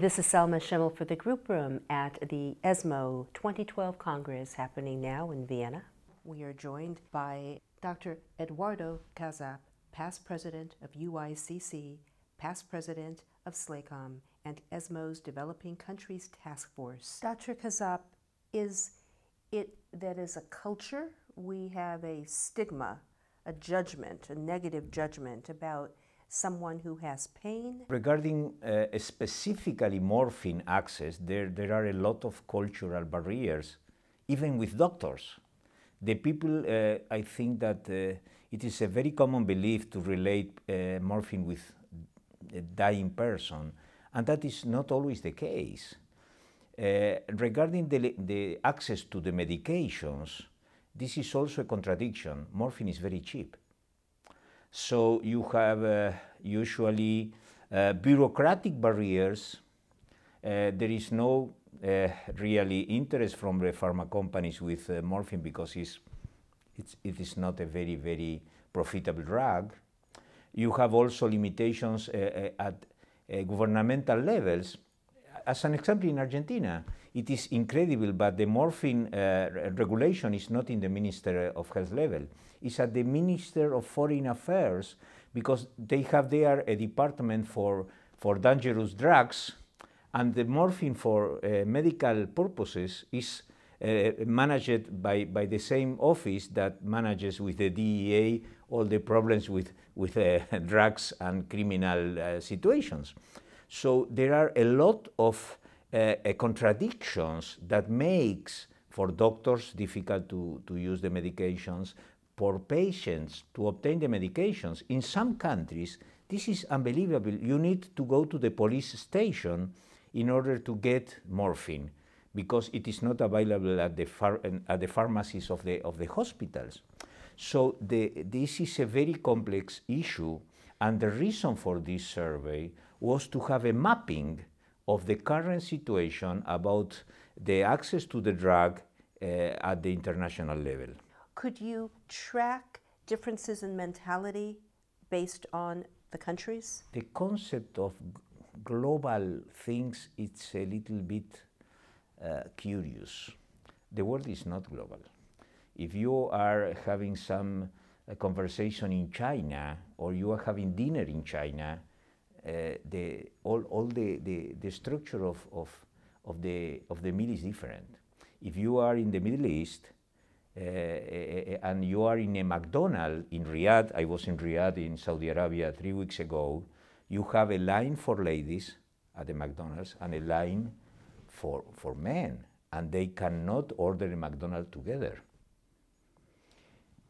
This is Selma Schimmel for the group room at the ESMO 2012 Congress happening now in Vienna. We are joined by Dr. Eduardo Cazap, past president of UICC, past president of SLACOM, and ESMO's Developing Countries Task Force. Dr. Cazap, is it that as a culture we have a stigma, a judgment, a negative judgment about someone who has pain? Regarding uh, specifically morphine access, there, there are a lot of cultural barriers, even with doctors. The people, uh, I think that uh, it is a very common belief to relate uh, morphine with a dying person, and that is not always the case. Uh, regarding the, the access to the medications, this is also a contradiction. Morphine is very cheap. So you have uh, usually uh, bureaucratic barriers. Uh, there is no uh, really interest from the pharma companies with uh, morphine because it's, it's, it is not a very, very profitable drug. You have also limitations uh, at governmental levels. As an example, in Argentina, it is incredible, but the morphine uh, regulation is not in the Minister of Health level. It's at the Minister of Foreign Affairs because they have there a department for, for dangerous drugs and the morphine for uh, medical purposes is uh, managed by, by the same office that manages with the DEA all the problems with, with uh, drugs and criminal uh, situations. So there are a lot of uh, contradictions that makes for doctors difficult to, to use the medications, for patients to obtain the medications. In some countries, this is unbelievable. You need to go to the police station in order to get morphine because it is not available at the, at the pharmacies of the, of the hospitals. So the, this is a very complex issue and the reason for this survey was to have a mapping of the current situation about the access to the drug uh, at the international level. Could you track differences in mentality based on the countries? The concept of global things, it's a little bit uh, curious. The world is not global. If you are having some uh, conversation in China or you are having dinner in China, the, all, all the, the, the structure of, of, of, the, of the meal is different. If you are in the Middle East, uh, and you are in a McDonald's in Riyadh, I was in Riyadh in Saudi Arabia three weeks ago, you have a line for ladies at the McDonald's and a line for, for men, and they cannot order a McDonald's together.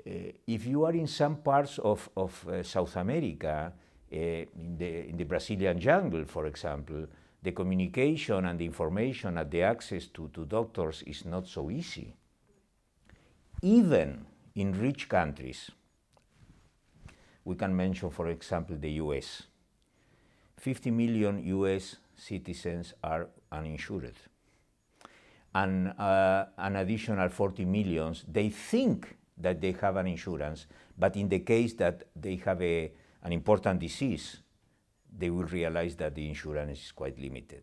Uh, if you are in some parts of, of uh, South America, uh, in, the, in the Brazilian jungle, for example, the communication and the information and the access to, to doctors is not so easy. Even in rich countries, we can mention, for example, the US. 50 million US citizens are uninsured. And uh, an additional 40 millions, they think that they have an insurance, but in the case that they have a, an important disease, they will realize that the insurance is quite limited.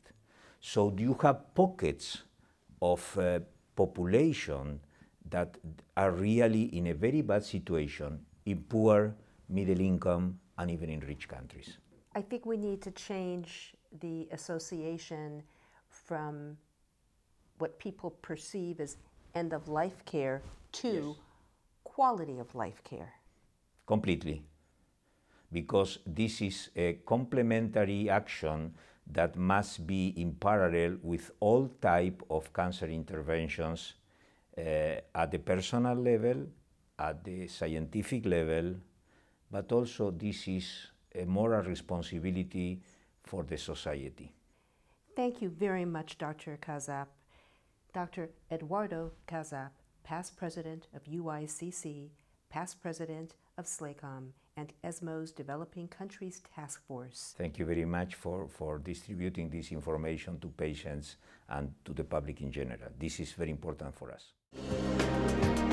So you have pockets of uh, population that are really in a very bad situation in poor, middle income, and even in rich countries. I think we need to change the association from what people perceive as end of life care to yes. quality of life care. Completely. Because this is a complementary action that must be in parallel with all type of cancer interventions uh, at the personal level, at the scientific level, but also this is a moral responsibility for the society. Thank you very much, Dr. Cazap. Dr. Eduardo Cazap, past president of UICC, past president of SLACOM, and ESMO's Developing Countries Task Force. Thank you very much for, for distributing this information to patients and to the public in general. This is very important for us.